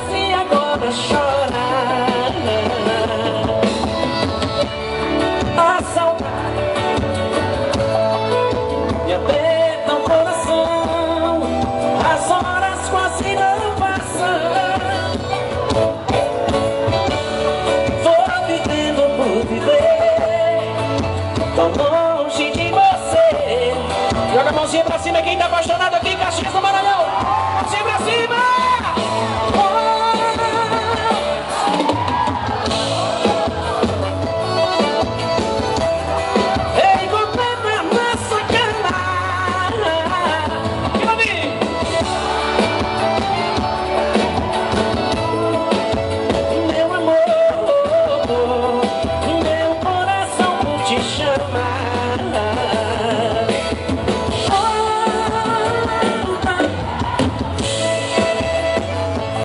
assim agora chora. A saudade me aperta o coração. As horas quase não passam. Vou vivendo por viver. Tão longe de você. Joga a mãozinha pra cima quem tá apaixonado aqui, Caxias do Maranhão. Mãozinha pra cima. you shook my